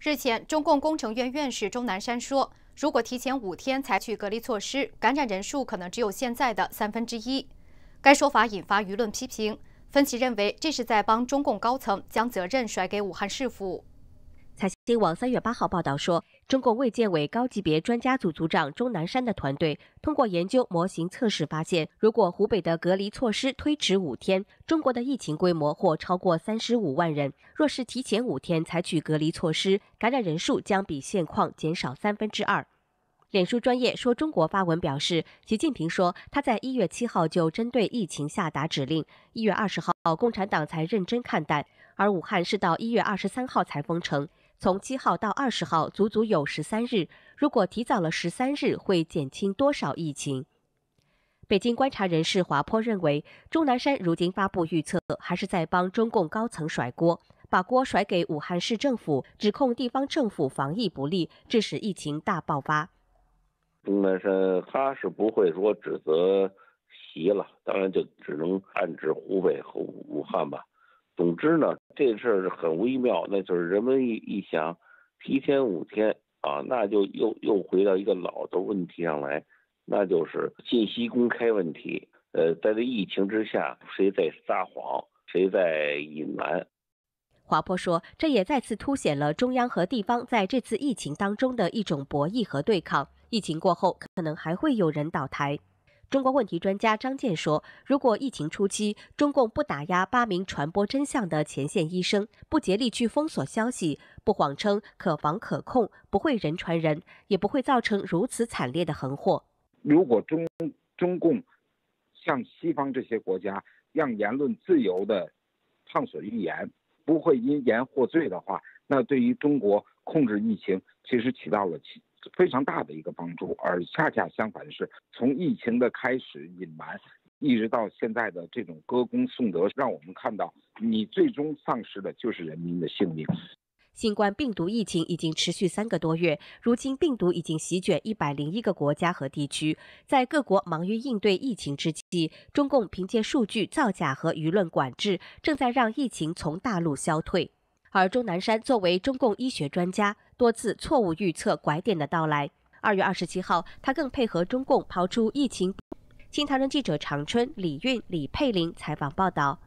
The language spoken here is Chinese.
日前，中共工程院院士钟南山说，如果提前五天采取隔离措施，感染人数可能只有现在的三分之一。该说法引发舆论批评，分析认为这是在帮中共高层将责任甩给武汉市府。财新网三月八号报道说，中共卫健委高级别专家组组长钟南山的团队通过研究模型测试发现，如果湖北的隔离措施推迟五天，中国的疫情规模或超过三十五万人；若是提前五天采取隔离措施，感染人数将比现况减少三分之二。脸书专业说中国发文表示，习近平说他在一月七号就针对疫情下达指令，一月二十号共产党才认真看待，而武汉是到一月二十三号才封城。从七号到二十号，足足有十三日。如果提早了十三日，会减轻多少疫情？北京观察人士华坡认为，钟南山如今发布预测，还是在帮中共高层甩锅，把锅甩给武汉市政府，指控地方政府防疫不力，致使疫情大爆发。钟南山他是不会说指责习了，当然就只能暗指湖北和武汉吧。总之呢，这事儿是很微妙，那就是人们一一想，提前五天啊，那就又又回到一个老的问题上来，那就是信息公开问题。呃，在这疫情之下，谁在撒谎，谁在隐瞒？华波说，这也再次凸显了中央和地方在这次疫情当中的一种博弈和对抗。疫情过后，可能还会有人倒台。中国问题专家张健说：“如果疫情初期中共不打压八名传播真相的前线医生，不竭力去封锁消息，不谎称可防可控，不会人传人，也不会造成如此惨烈的横祸。如果中中共像西方这些国家让言论自由的畅所欲言，不会因言获罪的话，那对于中国控制疫情其实起到了起。”非常大的一个帮助，而恰恰相反的是，从疫情的开始隐瞒，一直到现在的这种歌功颂德，让我们看到你最终丧失的就是人民的性命。新冠病毒疫情已经持续三个多月，如今病毒已经席卷一百零一个国家和地区，在各国忙于应对疫情之际，中共凭借数据造假和舆论管制，正在让疫情从大陆消退。而钟南山作为中共医学专家，多次错误预测拐点的到来。二月二十七号，他更配合中共抛出疫情。新唐人记者长春、李运、李佩玲采访报道。